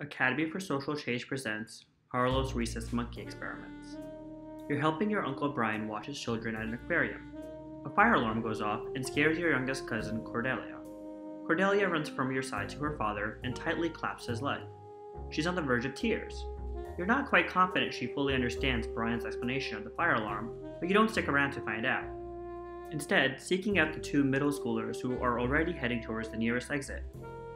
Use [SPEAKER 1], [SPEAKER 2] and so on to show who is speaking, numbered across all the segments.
[SPEAKER 1] Academy for Social Change presents Harlow's Rhesus Monkey Experiments. You're helping your Uncle Brian watch his children at an aquarium. A fire alarm goes off and scares your youngest cousin, Cordelia. Cordelia runs from your side to her father and tightly claps his leg. She's on the verge of tears. You're not quite confident she fully understands Brian's explanation of the fire alarm, but you don't stick around to find out. Instead, seeking out the two middle schoolers who are already heading towards the nearest exit.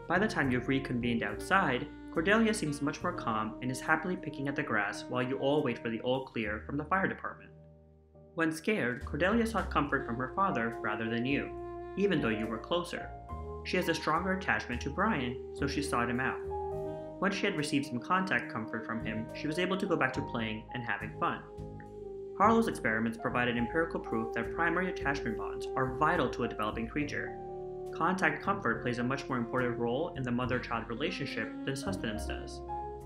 [SPEAKER 1] By the time you've reconvened outside, Cordelia seems much more calm and is happily picking at the grass while you all wait for the all clear from the fire department. When scared, Cordelia sought comfort from her father rather than you, even though you were closer. She has a stronger attachment to Brian, so she sought him out. Once she had received some contact comfort from him, she was able to go back to playing and having fun. Harlow's experiments provided empirical proof that primary attachment bonds are vital to a developing creature Contact comfort plays a much more important role in the mother child relationship than sustenance does.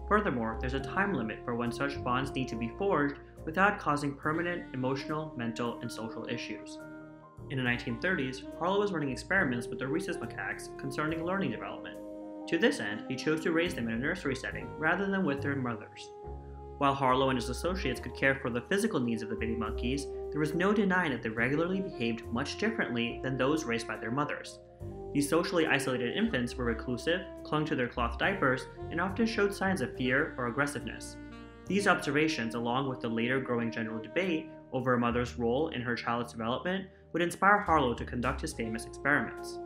[SPEAKER 1] Furthermore, there's a time limit for when such bonds need to be forged without causing permanent emotional, mental, and social issues. In the 1930s, Harlow was running experiments with the rhesus macaques concerning learning development. To this end, he chose to raise them in a nursery setting rather than with their mothers. While Harlow and his associates could care for the physical needs of the baby monkeys, there was no denying that they regularly behaved much differently than those raised by their mothers. These socially isolated infants were reclusive, clung to their cloth diapers, and often showed signs of fear or aggressiveness. These observations, along with the later growing general debate over a mother's role in her child's development, would inspire Harlow to conduct his famous experiments.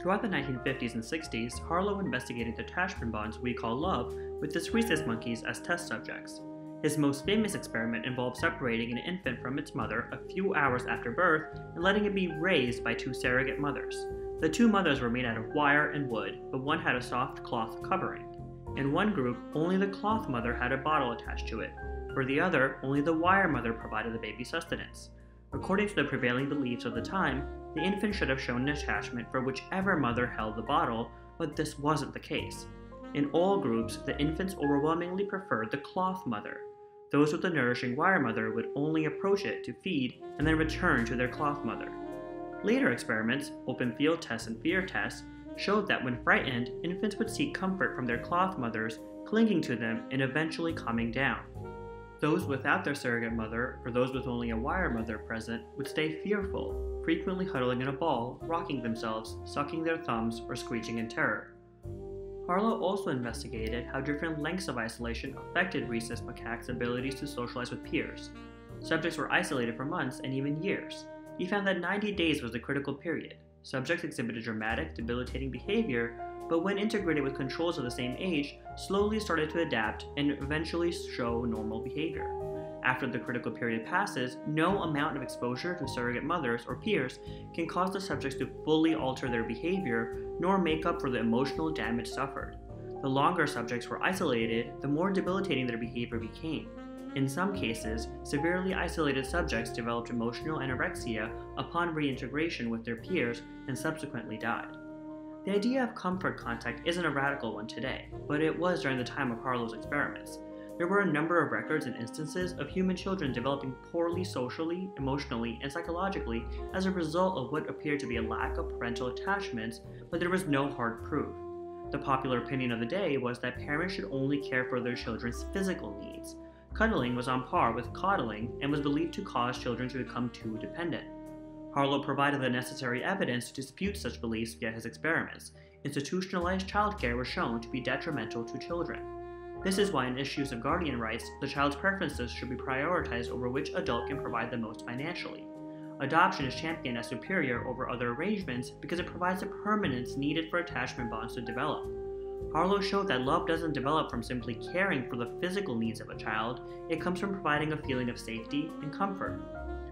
[SPEAKER 1] Throughout the 1950s and 60s, Harlow investigated the attachment bonds we call love with the rhesus monkeys as test subjects. His most famous experiment involved separating an infant from its mother a few hours after birth and letting it be raised by two surrogate mothers. The two mothers were made out of wire and wood, but one had a soft cloth covering. In one group, only the cloth mother had a bottle attached to it. For the other, only the wire mother provided the baby sustenance. According to the prevailing beliefs of the time, the infant should have shown an attachment for whichever mother held the bottle, but this wasn't the case. In all groups, the infants overwhelmingly preferred the cloth mother. Those with the nourishing wire mother would only approach it to feed and then return to their cloth mother. Later experiments, open field tests and fear tests, showed that when frightened, infants would seek comfort from their cloth mothers, clinging to them and eventually calming down. Those without their surrogate mother, or those with only a wire mother present, would stay fearful, frequently huddling in a ball, rocking themselves, sucking their thumbs, or screeching in terror. Harlow also investigated how different lengths of isolation affected rhesus macaques' abilities to socialize with peers. Subjects were isolated for months and even years, he found that 90 days was the critical period. Subjects exhibited dramatic, debilitating behavior, but when integrated with controls of the same age, slowly started to adapt and eventually show normal behavior. After the critical period passes, no amount of exposure to surrogate mothers or peers can cause the subjects to fully alter their behavior nor make up for the emotional damage suffered. The longer subjects were isolated, the more debilitating their behavior became. In some cases, severely isolated subjects developed emotional anorexia upon reintegration with their peers and subsequently died. The idea of comfort contact isn't a radical one today, but it was during the time of Harlow's experiments. There were a number of records and instances of human children developing poorly socially, emotionally, and psychologically as a result of what appeared to be a lack of parental attachments, but there was no hard proof. The popular opinion of the day was that parents should only care for their children's physical needs, Cuddling was on par with coddling and was believed to cause children to become too dependent. Harlow provided the necessary evidence to dispute such beliefs via his experiments. Institutionalized childcare was shown to be detrimental to children. This is why, in issues of guardian rights, the child's preferences should be prioritized over which adult can provide the most financially. Adoption is championed as superior over other arrangements because it provides the permanence needed for attachment bonds to develop. Harlow showed that love doesn't develop from simply caring for the physical needs of a child, it comes from providing a feeling of safety and comfort.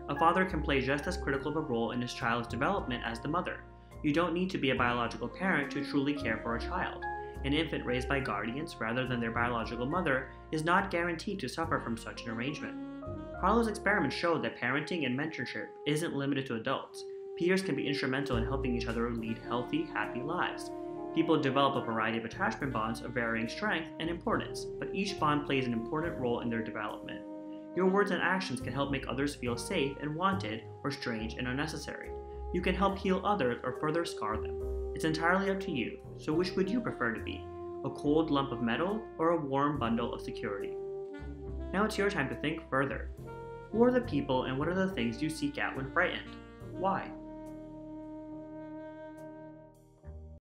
[SPEAKER 1] A father can play just as critical of a role in his child's development as the mother. You don't need to be a biological parent to truly care for a child. An infant raised by guardians rather than their biological mother is not guaranteed to suffer from such an arrangement. Harlow's experiments showed that parenting and mentorship isn't limited to adults. Peers can be instrumental in helping each other lead healthy, happy lives. People develop a variety of attachment bonds of varying strength and importance, but each bond plays an important role in their development. Your words and actions can help make others feel safe and wanted, or strange and unnecessary. You can help heal others or further scar them. It's entirely up to you, so which would you prefer to be? a cold lump of metal, or a warm bundle of security? Now it's your time to think further. Who are the people and what are the things you seek out when frightened? Why?